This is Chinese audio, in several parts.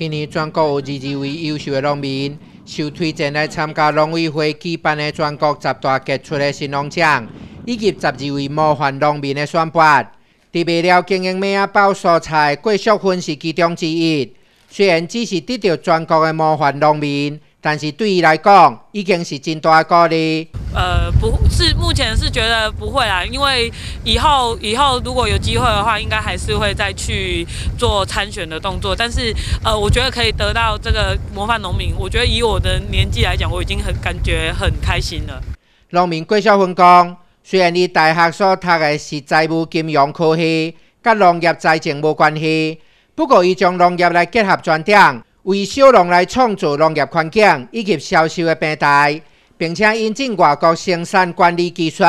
今年全国有二十位优秀的农民受推荐来参加农委会举办的全国十大杰出的新农奖，以及十二位模范农民的选拔。特别了经营咩啊包蔬菜桂淑芬是其中之一。虽然只是得到全国的模范农民，但是对于来讲，已经是真大鼓励。呃，不是，目前是觉得不会啦，因为以后以后如果有机会的话，应该还是会再去做参选的动作。但是，呃，我觉得可以得到这个模范农民，我觉得以我的年纪来讲，我已经很感觉很开心了。农民桂小芬讲，虽然你大学所读的是财务金融科系，跟农业财政无关系，不过伊将农业来结合专点，为小农来创造农业环境以及销售的平台。并且引进外国生产管理技术，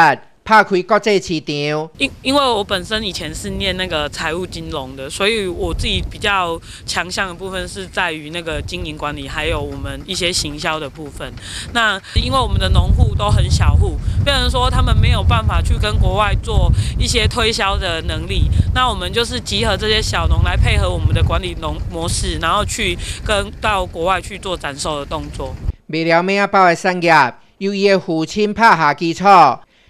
拍开国际市场。因因为我本身以前是念那个财务金融的，所以我自己比较强项的部分是在于那个经营管理，还有我们一些行销的部分。那因为我们的农户都很小户，变成说他们没有办法去跟国外做一些推销的能力。那我们就是集合这些小农来配合我们的管理农模式，然后去跟到国外去做展售的动作。为了面包的产业。由伊的父亲拍下基础，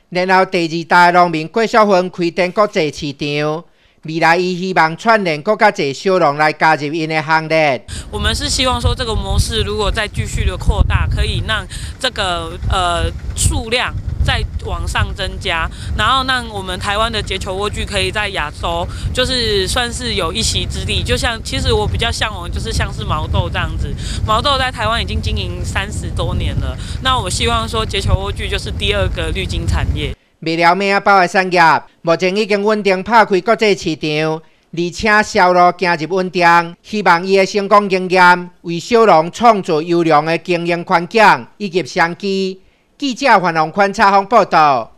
然后第二代农民郭少芬开展国际市场。未来伊希望串联国家侪小农来加入因的行列。我们是希望说，这个模式如果再继续的扩大，可以让这个呃数量。再往上增加，然后让我们台湾的结球莴苣可以在亚洲就是算是有一席之地。就像其实我比较向往，就是像是毛豆这样子。毛豆在台湾已经经营三十多年了，那我希望说结球莴苣就是第二个绿金产业。未了咩包的产业，目前已经稳定拍开国际市场，而且销路行入稳定。希望伊的成功经验为小农创造优良的经营环境以及商机。记者黄龙宽采访报道。